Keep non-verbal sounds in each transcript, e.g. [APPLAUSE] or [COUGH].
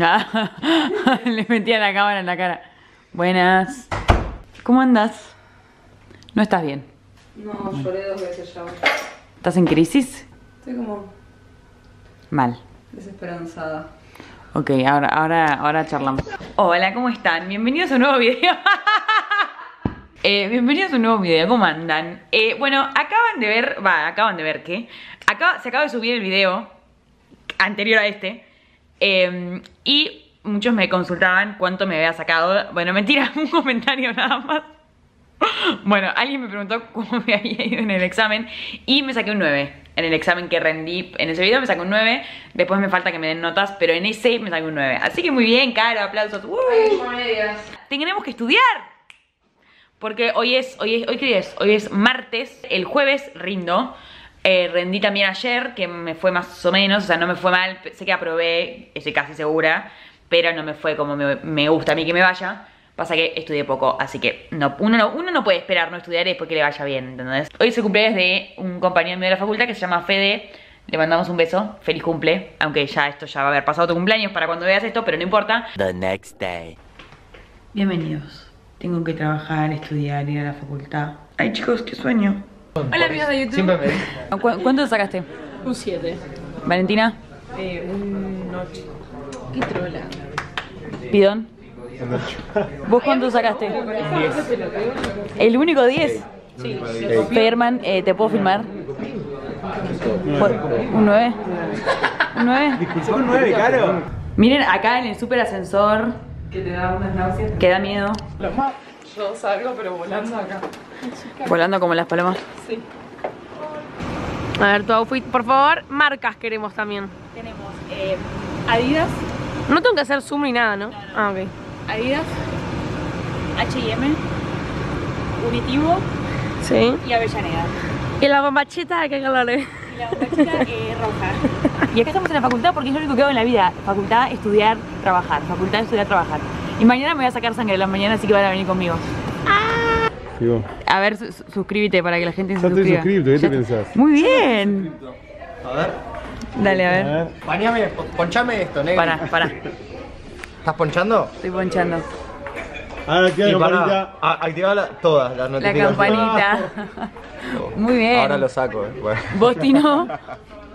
Ah, [LAUGHS] Le metía la cámara en la cara. Buenas. ¿Cómo andas? No estás bien. No, lloré dos veces ya. ¿Estás en crisis? Estoy como Mal. desesperanzada. Ok, ahora, ahora, ahora charlamos. Hola, ¿cómo están? Bienvenidos a un nuevo video. [LAUGHS] Eh, bienvenidos a un nuevo video, ¿cómo andan? Eh, bueno, acaban de ver, va, acaban de ver que acaba, se acaba de subir el video anterior a este eh, y muchos me consultaban cuánto me había sacado. Bueno, mentira, [LAUGHS] un comentario nada más. Bueno, alguien me preguntó cómo me había ido en el examen y me saqué un 9. En el examen que rendí en ese video me saqué un 9. Después me falta que me den notas, pero en ese me saqué un 9. Así que muy bien, caro, aplausos. ¡Uh! Tenemos que estudiar. Porque hoy es, hoy es, ¿hoy qué día es? Hoy es martes, el jueves rindo. Eh, rendí también ayer, que me fue más o menos, o sea, no me fue mal. Sé que aprobé, estoy casi segura, pero no me fue como me, me gusta a mí que me vaya. Pasa que estudié poco, así que no, uno, no, uno no puede esperar no estudiar es porque le vaya bien, ¿entendés? Hoy es el cumpleaños de un compañero mío de la facultad que se llama Fede. Le mandamos un beso, feliz cumple, aunque ya esto ya va a haber pasado tu cumpleaños para cuando veas esto, pero no importa. The next day. Bienvenidos. Tengo que trabajar, estudiar, ir a la facultad. Ay, chicos, qué sueño. Hola, amigos de YouTube. Siempre me [LAUGHS] ¿Cu- ¿Cuánto sacaste? Un 7. Valentina, Eh, un 8. Qué trola. Pidón. [LAUGHS] ¿Vos cuánto sacaste? ¿El único 10? Sí. Federman, eh, ¿te puedo filmar? ¿Un 9? ¿Un 9? un 9, caro. Miren acá en el super ascensor, Que te da unas náuseas. que da miedo. Yo salgo, pero volando acá. Volando como las palomas. Sí. A ver, tu outfit, por favor, marcas queremos también. Tenemos eh, Adidas, No tengo que hacer zoom ni nada, ¿no? Ah, ok. Adidas, H&M, Unitivo Sí. y Avellaneda. Y la bombacheta de qué color es. Y la bombachita eh, roja. [LAUGHS] Y acá estamos en la facultad porque es lo único que hago en la vida. Facultad, estudiar, trabajar. Facultad, estudiar, trabajar. Y mañana me voy a sacar sangre de la mañana, así que van a venir conmigo. Digo, A ver, su- su- suscríbete para que la gente se ya estoy suscriba. suscrito, ¿qué te Ya- pensás? Muy bien. A ver. Dale, a A ver. ver, Bañame, po- ponchame esto, negro. Para, para. ¿Estás ponchando? Estoy ponchando. ahora activa Y la para campanita. la- todas las La notificaciones. campanita. [LAUGHS] Muy bien. Ahora lo saco, eh. Bueno. ¿Vos, Tino?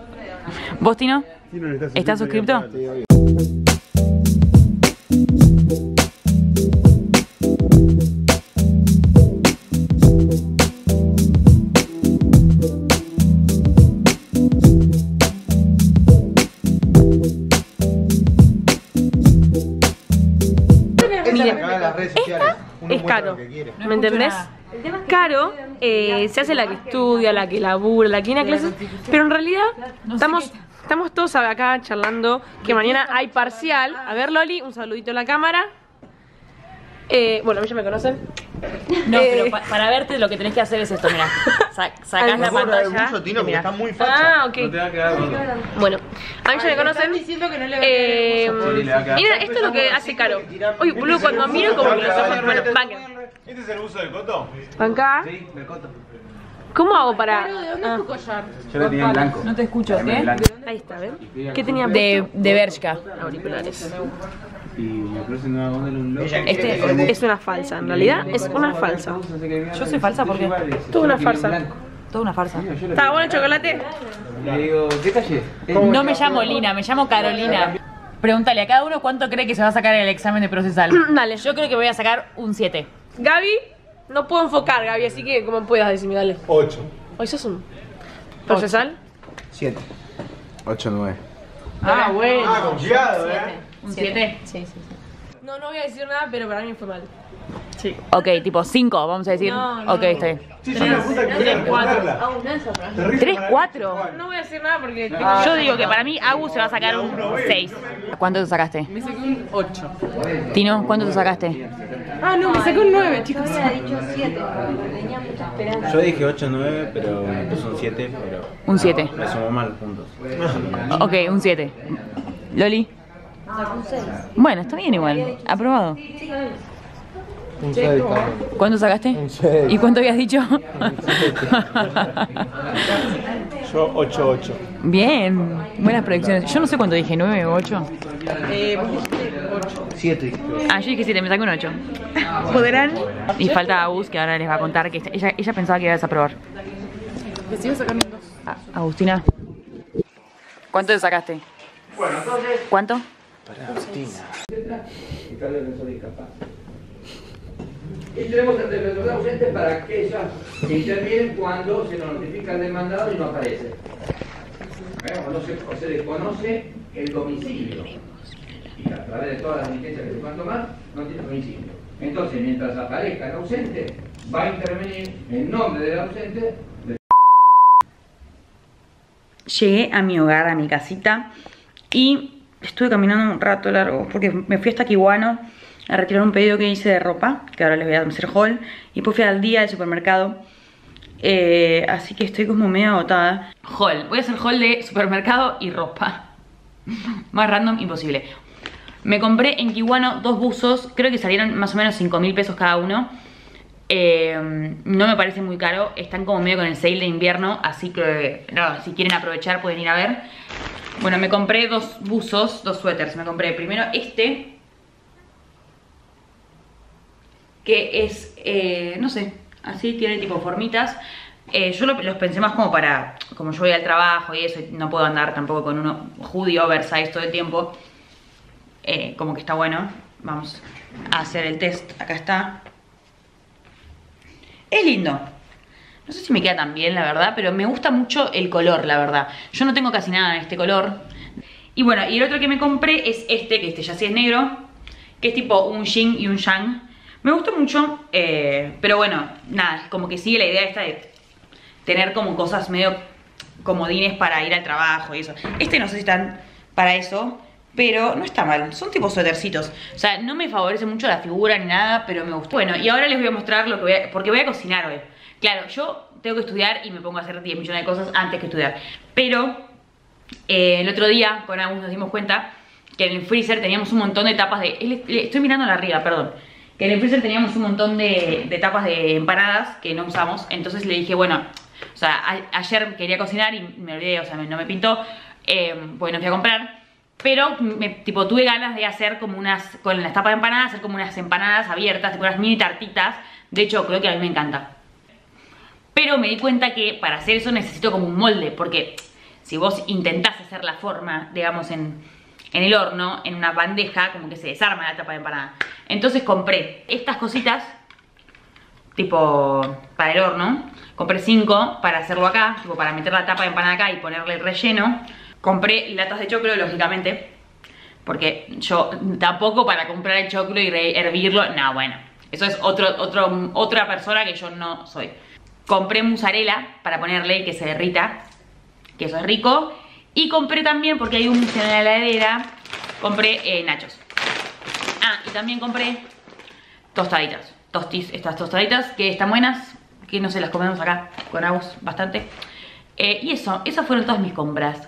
[LAUGHS] ¿Vos, Tino? Sí, no, está ¿Estás suscripto? Caro. quiere. ¿Me entendés? Caro, eh, se hace la que estudia, la que labura, la que viene a clases, pero en realidad estamos, estamos todos acá charlando que mañana hay parcial. A ver, Loli, un saludito a la cámara. Eh, bueno, a mí ya me conocen. No, Eh. pero pa- para verte lo que tenés que hacer es esto, mira. [LAUGHS] Sa- sacás la pantalla. mucho, Tino, porque mira. está muy facha. Ah, ok. Bueno, a mí ya me conocen. diciendo que no le va a Eh, quedar mira, esto es lo que hace caro. Oye, boludo, cuando miro como que los ojos. Bueno, banquen. ¿Este es el uso del coto? Banca. ¿Cómo hago para.? ¿De dónde es tu collar? Yo lo tenía en blanco. No te escucho, ¿qué? Ahí está, ¿ven? ¿Qué tenía De, de Bershka. auriculares? Y me puse una onda en un loco. Este, Es una falsa, en realidad es una falsa. yo soy falsa porque Toda una farsa. toda una farsa. ¿Está bueno el chocolate? Le digo, ¿qué talle? No me llamo Lina, me llamo Carolina. Pregúntale a cada uno cuánto cree que se va a sacar en el examen de procesal. [CLEARS THROAT] Dale. Yo creo que voy a sacar un 7. Gaby, no puedo enfocar, Gaby, así que como puedas decirme, dale. 8. Hoy sos un. ¿Procesal? 7. 8, 9. Ah, bueno. Ah, confiado, eh. ¿Un 7? No, no voy a decir nada, pero para mí fue mal. Sí. Ok, tipo 5, vamos a decir. No, no. Ok, está bien. Sí, yo una puta que voy a encontrarla. 3, 4. No voy a decir nada porque tengo. Yo digo que para mí Agus se va a sacar un 6. ¿Cuánto te sacaste? Me saqué un 8. Tino, ¿cuánto te sacaste? Ah, no, me saqué un 9, chicos. Yo dije 8, 9, pero me puse un 7, pero Un 7. me sumó mal puntos. Ok, un 7. Loli. Bueno, está bien igual. Aprobado. Un 6, ¿Cuánto sacaste? Un seis. ¿Y cuánto habías dicho? Yo 8-8. Bien, buenas predicciones. Yo no sé cuánto dije, 9 o 8. Eh, vos dijiste 8. 7. Ah, yo dije 7, me saqué un 8. ¿Podrán? Y falta Agus, que ahora les va a contar que ella, ella pensaba que iba a desaprobar. Dos. Ah, Agustina. ¿Cuánto te sacaste? Bueno, entonces, ¿Cuánto? Y tenemos el defensor de ausente para aquellas que intervienen cuando se nos notifica el demandado y no aparece. ¿Eh? Cuando se, o se desconoce el domicilio. Y a través de todas las diligencias que se puedan tomar, no tiene domicilio. Entonces, mientras aparezca el ausente, va a intervenir en nombre del ausente Llegué a mi hogar, a mi casita y estuve caminando un rato largo porque me fui hasta Kiwano a retirar un pedido que hice de ropa, que ahora les voy a hacer haul, y después fui al día del supermercado. Eh, así que estoy como medio agotada. Haul, voy a hacer haul de supermercado y ropa. [LAUGHS] Más random imposible. Me compré en Kiwano dos buzos, creo que salieron más o menos 5 mil pesos cada uno. Eh, no me parece muy caro, están como medio con el sale de invierno, así que no, si quieren aprovechar pueden ir a ver. Bueno, me compré dos buzos, dos suéteres. Me compré primero este, que es, eh, no sé, así tiene tipo formitas. Eh, yo lo- los pensé más como para, como yo voy al trabajo y eso, no puedo andar tampoco con uno hoodie oversize todo el tiempo. Eh, como que está bueno. Vamos a hacer el test. Acá está. Es lindo. No sé si me queda tan bien, la verdad, pero me gusta mucho el color, la verdad. Yo no tengo casi nada de este color. Y bueno, y el otro que me compré es este, que este ya sí es negro, que es tipo un yin y un yang. Me gustó mucho, eh, pero bueno, nada, como que sigue la idea esta de tener como cosas medio comodines para ir al trabajo y eso. Este no sé si están para eso, pero no está mal. Son tipo suétercitos. O sea, no me favorece mucho la figura ni nada, pero me gustó. Bueno, y ahora les voy a mostrar lo que voy a... Porque voy a cocinar hoy. Claro, yo tengo que estudiar y me pongo a hacer 10 millones de cosas antes que estudiar. Pero eh, el otro día con Agus nos dimos cuenta que en el freezer teníamos un montón de tapas de... Estoy mirando la arriba, perdón. Que en el freezer teníamos un montón de, tapas de empanadas que no usamos. Entonces le dije, bueno, o sea, ayer quería cocinar y me olvidé, o sea, no me pintó. Eh, pues no fui a comprar. Pero, tipo, tuve ganas de hacer como unas, con las tapas de empanadas, hacer como unas empanadas abiertas, tipo unas mini tartitas de chocolate que a mí me encanta. Pero me di cuenta que para hacer eso necesito como un molde, porque si vos intentás hacer la forma, digamos, en, en el horno, en una bandeja, como que se desarma la tapa de empanada. Entonces compré estas cositas, tipo para el horno. Compré cinco para hacerlo acá, tipo para meter la tapa de empanada acá y ponerle el relleno. Compré latas de choclo, lógicamente, porque yo tampoco para comprar el choclo y hervirlo, no, bueno, eso es otra persona que yo no soy. Compré mozzarella para ponerle y que se derrita, que eso es rico. Y compré también, porque hay un en la heladera, compré eh, nachos. Ah, y también compré tostaditas, tostis, estas tostaditas que están buenas, que no sé, las comemos acá con Agus bastante. Eh, y eso, esas fueron todas mis compras.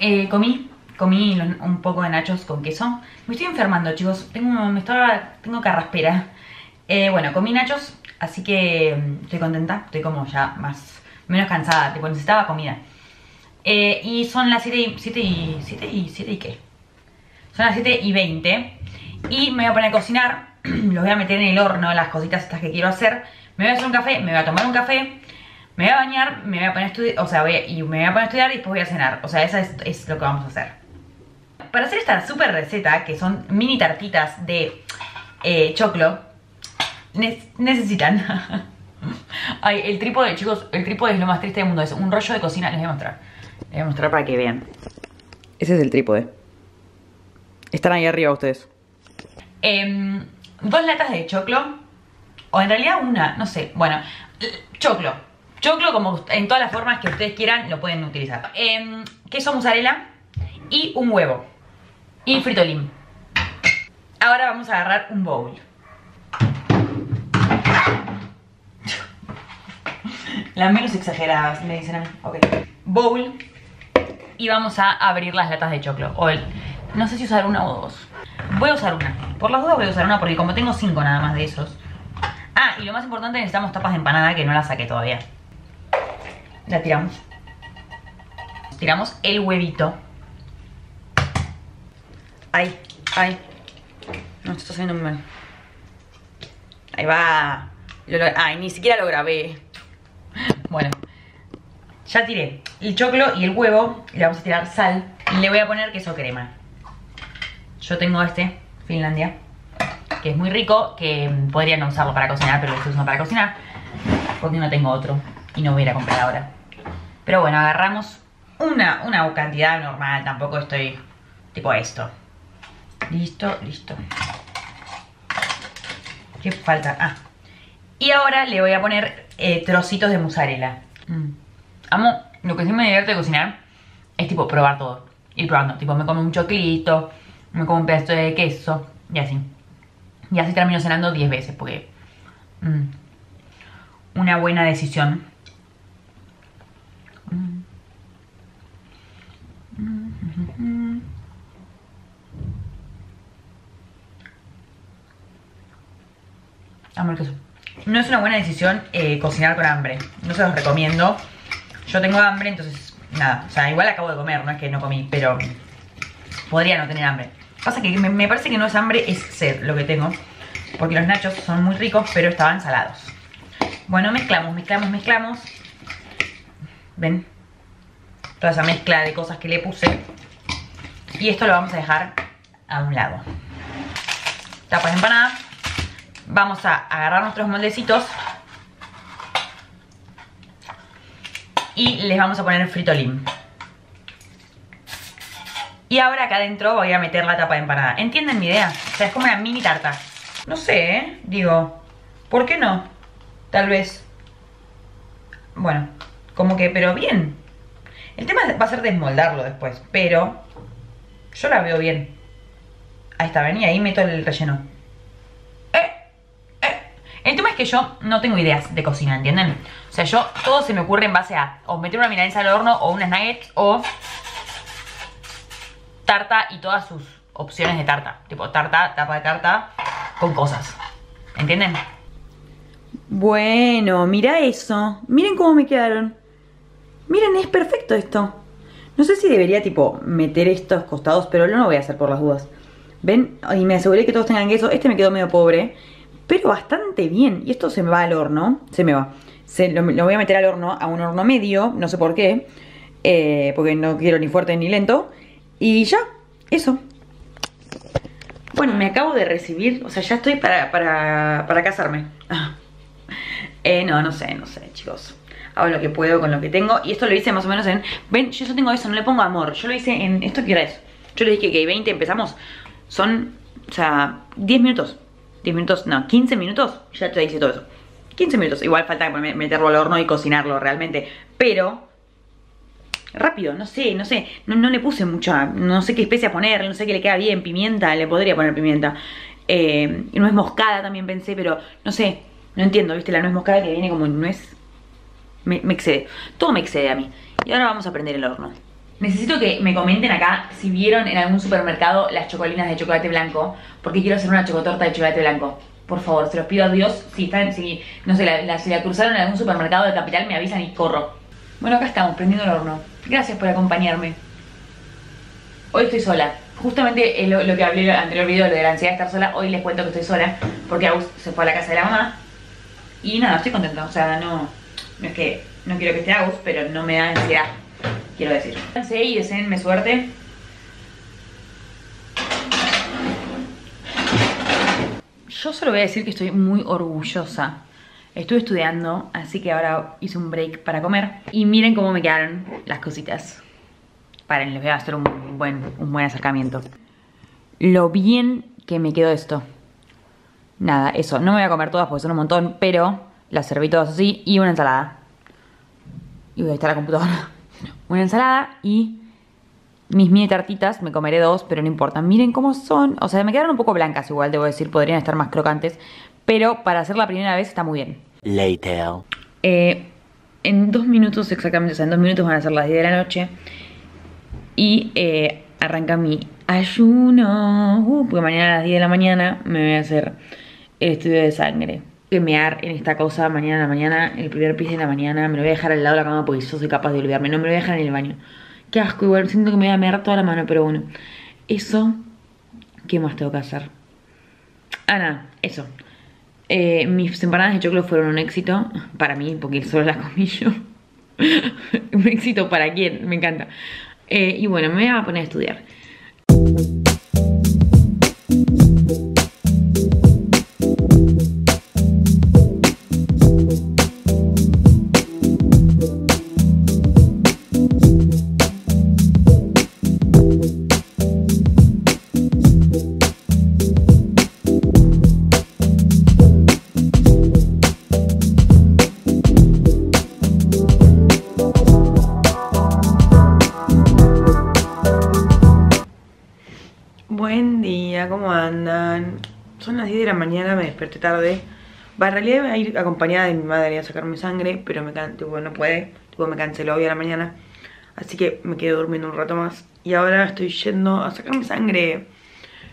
Eh, comí, comí un poco de nachos con queso. Me estoy enfermando, chicos. Tengo, me estaba, tengo carraspera. Eh, bueno, comí nachos, así que mm, estoy contenta. Estoy como ya más, menos cansada. Tipo, necesitaba comida. Eh, y son las 7 y, 7 y, 7 y, 7 y qué? Son las 7 y 20. Y me voy a poner a cocinar. [CLEARS THROAT] Los voy a meter en el horno, las cositas estas que quiero hacer. Me voy a hacer un café, me voy a tomar un café. Me voy a bañar, me voy a poner a estudiar, o sea, voy a- y me voy a poner a estudiar y después voy a cenar. O sea, esa es, lo que vamos a hacer. Para hacer esta super receta, que son mini tartitas de eh, choclo, necesitan... [LAUGHS] Ay, el trípode, chicos, el trípode es lo más triste del mundo. Es un rollo de cocina, les voy a mostrar. Les voy a mostrar para que vean. Ese es el trípode. Están ahí arriba ustedes. Em, dos latas de choclo. O en realidad una, no sé. Bueno, choclo. Choclo como en todas las formas que ustedes quieran lo pueden utilizar. Em, queso mozzarella y un huevo. Y fritolín. Ahora vamos a agarrar un bowl. Las menos exageradas, me dicen a mí. Ok. Bowl. Y vamos a abrir las latas de choclo. O el, no sé si usar una o dos. Voy a usar una. Por las dudas voy a usar una porque como tengo cinco nada más de esos. Ah, y lo más importante necesitamos tapas de empanada que no las saqué todavía. la tiramos. Tiramos el huevito. Ay, ay. No, esto está saliendo muy mal. Ahí va. Ay, ni siquiera lo grabé. Bueno. Ya tiré el choclo y el huevo. Le vamos a tirar sal. Y le voy a poner queso crema. Yo tengo este, Finlandia. Que es muy rico. Que mm, podría no usarlo para cocinar, pero lo estoy usando para cocinar. Porque no tengo otro. Y no voy a ir a comprar ahora. Pero bueno, agarramos una, una cantidad normal. Tampoco estoy tipo esto. Listo, listo. ¿Qué falta? Ah. Y ahora le voy a poner eh, trocitos de mozzarella. Mm. Amo, lo que sí me divierte de cocinar es tipo probar todo. Ir probando. Tipo, me como un choclito, me como un pedazo de queso y así. Y así termino cenando 10 veces porque... mm, una buena decisión. Mm. Amo el queso. No es una buena decisión eh, cocinar con hambre. No se los recomiendo. Yo tengo hambre, entonces nada. O sea, igual acabo de comer, no es que no comí, pero podría no tener hambre. Pasa que me, me parece que no es hambre, es sed lo que tengo. Porque los nachos son muy ricos, pero estaban salados. Bueno, mezclamos, mezclamos, mezclamos. ¿Ven? Toda esa mezcla de cosas que le puse. Y esto lo vamos a dejar a un lado. Tapas de empanada. Vamos a agarrar nuestros moldecitos. Y les vamos a poner fritolín. Y ahora acá adentro voy a meter la tapa de empanada. ¿Entienden mi idea? O sea, es como una mini tarta. No sé, ¿eh? Digo, ¿por qué no? Tal vez. Bueno, como que, pero bien. El tema va a ser desmoldarlo después, pero yo la veo bien. Ahí está, ven, y ahí meto el relleno. El tema es que yo no tengo ideas de cocina, ¿entienden? O sea, yo todo se me ocurre en base a o meter una milanesa al horno o unas nuggets o tarta y todas sus opciones de tarta. Tipo tarta, tapa de tarta con cosas. ¿Entienden? Bueno, mira eso. Miren cómo me quedaron. Miren, es perfecto esto. No sé si debería, tipo, meter estos costados, pero no lo voy a hacer por las dudas. ¿Ven? Y me aseguré que todos tengan queso. Este me quedó medio pobre, pero bastante bien. Y esto se me va al horno. Se me va. Se, lo, lo voy a meter al horno, a un horno medio, no sé por qué. eh, porque no quiero ni fuerte ni lento. Y ya, eso. Bueno, me acabo de recibir, o sea, ya estoy para, para, para casarme. [LAUGHS] Eh, no, no sé, no sé, chicos. Hago lo que puedo con lo que tengo. Y esto lo hice más o menos en... Ven, yo tengo eso, no le pongo amor. Yo lo hice en... ¿Esto qué hora es? Yo le dije que 20 empezamos. Son, o sea, 10 minutos. 10 minutos, no, 15 minutos. Ya te hice todo eso. 15 minutos. Igual falta meterlo al horno y cocinarlo realmente. Pero rápido, no sé, no sé, no, no le puse mucha, no sé qué especia poner, no sé qué le queda bien, pimienta, le podría poner pimienta. Eh, nuez moscada también pensé, pero no sé, no entiendo, viste, la nuez moscada que viene como nuez, me, me excede, todo me excede a mí. Y ahora vamos a prender el horno. Necesito que me comenten acá si vieron en algún supermercado las chocolinas de chocolate blanco, porque quiero hacer una chocotorta de chocolate blanco. Por favor, se los pido a Dios. Si están, si, no sé, la, si la cruzaron en algún supermercado de capital, me avisan y corro. Bueno, acá estamos, prendiendo el horno. Gracias por acompañarme. Hoy estoy sola. Justamente eh, lo, lo que hablé en el anterior video, lo de la ansiedad de estar sola, hoy les cuento que estoy sola, porque Agus se fue a la casa de la mamá. Y nada, estoy contenta. O sea, no, no es que no quiero que esté Agus, pero no me da ansiedad, quiero decir. Y deseenme suerte. Yo solo voy a decir que estoy muy orgullosa. Estuve estudiando, así que ahora hice un break para comer. Y miren cómo me quedaron las cositas. Paren, les voy a hacer un buen, un buen acercamiento. Lo bien que me quedó esto. Nada, eso. No me voy a comer todas porque son un montón, pero las serví todas así. Y una ensalada. Y voy a estar la computadora. Una ensalada y mis mini tartitas. Me comeré dos, pero no importa. Miren cómo son. O sea, me quedaron un poco blancas igual, debo decir. Podrían estar más crocantes. Pero para hacer la primera vez está muy bien. Later. Eh, en dos minutos exactamente, o sea, en dos minutos van a ser las 10 de la noche. Y eh, arranca mi ayuno. Uh, porque mañana a las 10 de la mañana me voy a hacer el estudio de sangre. Que mear en esta cosa mañana a la mañana, el primer pis de la mañana, me lo voy a dejar al lado de la cama porque yo soy capaz de olvidarme, no me lo voy a dejar en el baño. Qué asco, igual siento que me voy a mear toda la mano, pero bueno. Eso, ¿qué más tengo que hacer? Ah, nada, eso. Eh, mis empanadas de choclo fueron un éxito para mí, porque solo las comí yo. [LAUGHS] un éxito para quién, me encanta. Eh, y bueno, me voy a poner a estudiar. Desperté tarde. Va, en realidad iba a ir acompañada de mi madre a sacarme sangre, pero me can tipo, no puede. Tipo, me canceló hoy a la mañana. Así que me quedé durmiendo un rato más. Y ahora estoy yendo a sacarme sangre.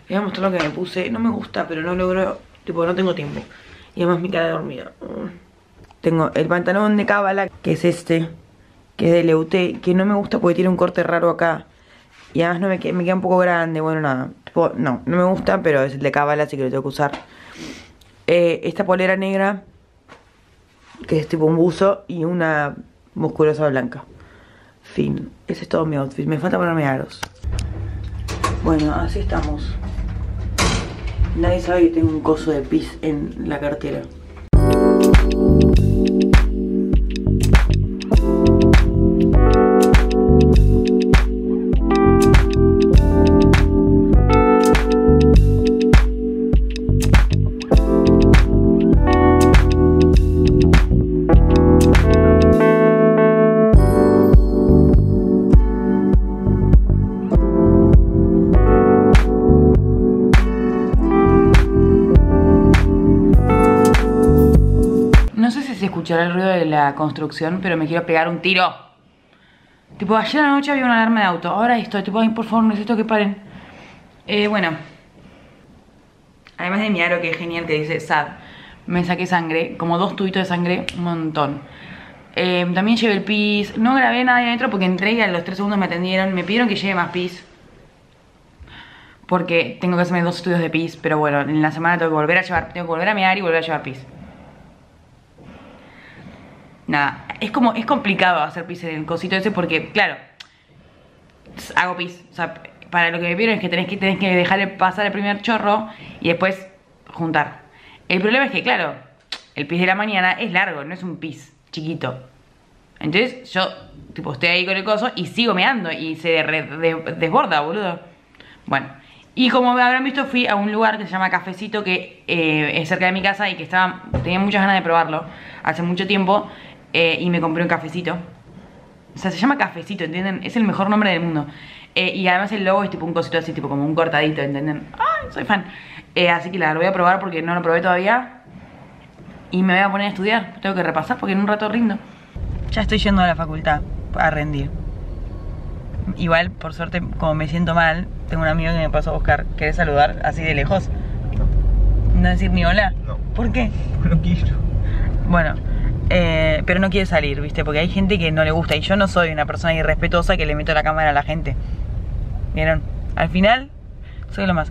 Les voy a mostrar lo que me puse. No me gusta, pero no logro. Tipo, no tengo tiempo. Y además mi cara dormida. Mm. Tengo el pantalón de cábala, que es este. Que es de Leuté. Que no me gusta porque tiene un corte raro acá. Y además no me, que- me queda un poco grande, bueno, nada. No, no me gusta, pero es el de cábala, así que lo tengo que usar. Eh, esta polera negra, que es tipo un buzo, y una musculosa blanca. Fin. Ese es todo mi outfit. Me falta ponerme aros. Bueno, así estamos. Nadie sabe que tengo un coso de pis en la cartera. La construcción, pero me quiero pegar un tiro. Tipo, ayer a la noche había una alarma de auto. Ahora esto, tipo, ay, por favor, necesito que paren. Eh, bueno. Además de mi aro, que es genial, que dice SAD. Me saqué sangre, como dos tubitos de sangre, un montón. Eh, también llevé el pis. No grabé nada ahí adentro porque entré y a los tres segundos me atendieron. Me pidieron que lleve más pis. Porque tengo que hacerme dos estudios de pis. Pero bueno, en la semana tengo que volver a llevar, tengo que volver a mear y volver a llevar pis. Nada, es como, es complicado hacer pis en el cosito ese porque, claro, hago pis. O sea, para lo que me pidieron es que tenés que, tenés que dejar el- pasar el primer chorro y después juntar. El problema es que, claro, el pis de la mañana es largo, no es un pis chiquito. Entonces yo, tipo, estoy ahí con el coso y sigo meando y se desborda, boludo. Bueno, y como habrán visto, fui a un lugar que se llama Cafecito, que eh, es cerca de mi casa y que estaba, tenía muchas ganas de probarlo hace mucho tiempo eh, y me compré un cafecito. O sea, se llama Cafecito, ¿entienden? Es el mejor nombre del mundo. Eh, y además el logo es tipo un cosito así, tipo como un cortadito, ¿entienden? ¡Ay, soy fan! Eh, así que la lo voy a probar porque no lo probé todavía. Y me voy a poner a estudiar. Tengo que repasar porque en un rato rindo. Ya estoy yendo a la facultad a rendir. Igual, por suerte, como me siento mal, tengo un amigo que me pasó a buscar. ¿Querés saludar así de lejos? No decir ni hola. No. ¿Por qué? [LAUGHS] No quiero. Bueno, eh, pero no quiere salir, ¿viste? Porque hay gente que no le gusta y yo no soy una persona irrespetuosa que le meto la cámara a la gente. ¿Vieron? Al final, soy lo más.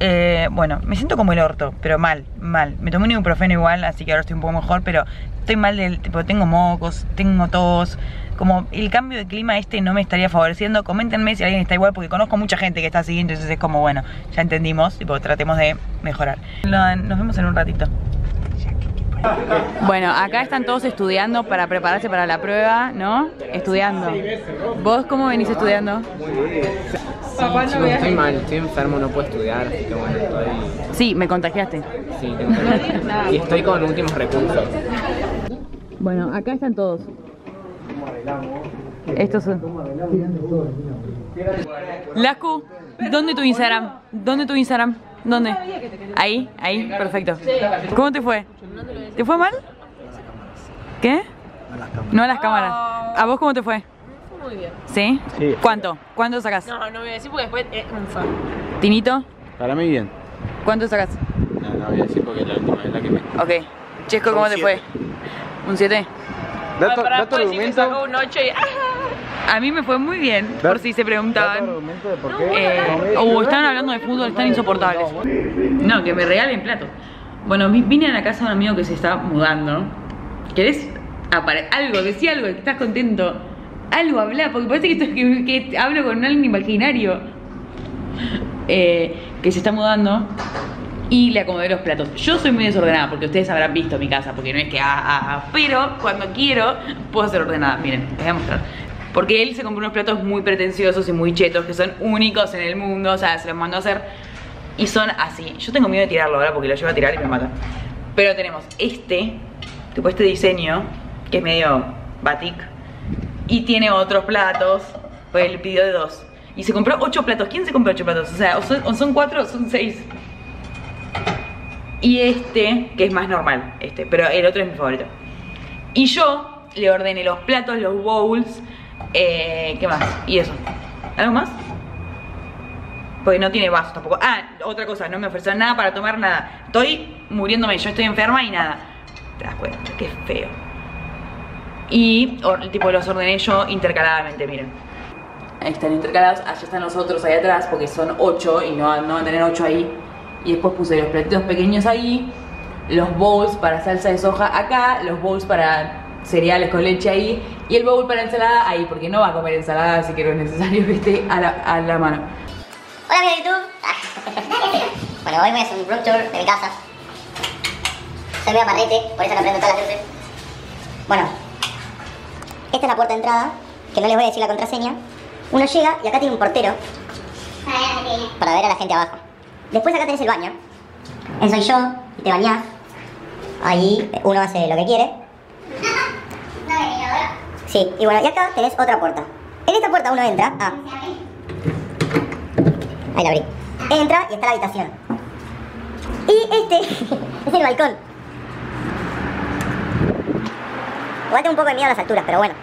Eh, bueno, me siento como el orto, pero mal, mal. Me tomé un ibuprofeno igual, así que ahora estoy un poco mejor, pero estoy mal del tipo, tengo mocos, tengo tos. Como el cambio de clima este no me estaría favoreciendo. Coméntenme si alguien está igual, porque conozco mucha gente que está así, entonces es como, bueno, ya entendimos, tipo, tratemos de mejorar. Nos vemos en un ratito. Bueno, acá están todos estudiando para prepararse para la prueba, ¿no? Estudiando. ¿Vos cómo venís estudiando? Chicos, veas. estoy mal, estoy enfermo, no puedo estudiar, así que bueno, estoy... Sí, me contagiaste. Sí, Y estoy con últimos recursos. Bueno, acá están todos. Estos son. Lascu, ¿dónde tu Instagram? ¿Dónde tu Instagram? ¿Dónde? Ahí, ahí, perfecto. ¿Cómo te fue? ¿Te fue mal? ¿Qué? No a las cámaras. ¿A vos cómo te fue? Muy bien. ¿Sí? Sí. ¿Cuánto? ¿Cuánto sacás? No, no voy a decir porque después es un fan. ¿Tinito? Para mí bien. ¿Cuánto sacás? No, no voy a decir porque es la última vez la que me. Ok. Chesco, ¿cómo te fue? ¿Un 7? Dato, dato después decir que sacó argumento. un 8 y... [LAUGHS] A mí me fue muy bien, por si se preguntaban. Eh, o están hablando de fútbol, están insoportables. No, que me regalen plato. Bueno, vi- vine a la casa de un amigo que se está mudando. ¿Querés algo? Decí algo, que estás contento. Algo, habla, porque parece que, estoy- que, que hablo con alguien imaginario. Eh, que se está mudando y le acomodé los platos. Yo soy muy desordenada porque ustedes habrán visto mi casa, porque no es que ah, ah, ah, pero cuando quiero puedo ser ordenada. Miren, les voy a mostrar. Porque él se compró unos platos muy pretenciosos y muy chetos que son únicos en el mundo, o sea, se los mandó a hacer y son así. Yo tengo miedo de tirarlo ahora porque lo llevo a tirar y me mata. Pero tenemos este, tipo este diseño, que es medio batik, y tiene otros platos, pues él pidió de dos. Y se compró ocho platos. ¿Quién se compró ocho platos? O sea, o son, o son cuatro o son seis. Y este, que es más normal, este, pero el otro es mi favorito. Y yo le ordené los platos, los bowls, eh, ¿qué más? Y eso. ¿Algo más? Porque no tiene vasos tampoco. Ah, otra cosa, no me ofrecieron nada para tomar nada. Estoy muriéndome, yo estoy enferma y nada. Te das cuenta, qué feo. Y or- tipo los ordené yo intercaladamente, miren. Ahí están intercalados, allá están los otros ahí atrás porque son ocho y no, no van a tener ocho ahí. Y después puse los platitos pequeños ahí, los bowls para salsa de soja acá, los bowls para cereales con leche ahí y el bowl para ensalada ahí, porque no va a comer ensalada, así que no es necesario que esté a la, a la mano. Hola amigos de YouTube. bueno, hoy voy a hacer un room tour de mi casa. Soy medio parrete, por eso no prendo todas las luces. Bueno, esta es la puerta de entrada, que no les voy a decir la contraseña. Uno llega y acá tiene un portero para ver a la gente abajo. Después acá tenés el baño. Eso soy yo, te bañás. Ahí uno hace lo que quiere. Sí, y bueno, y acá tenés otra puerta. En esta puerta uno entra. Ah, Ahí la abrí. Entra y está la habitación. Y este [LAUGHS] es el balcón. Igual tengo un poco de miedo a las alturas, pero bueno.